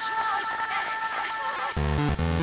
Small planet.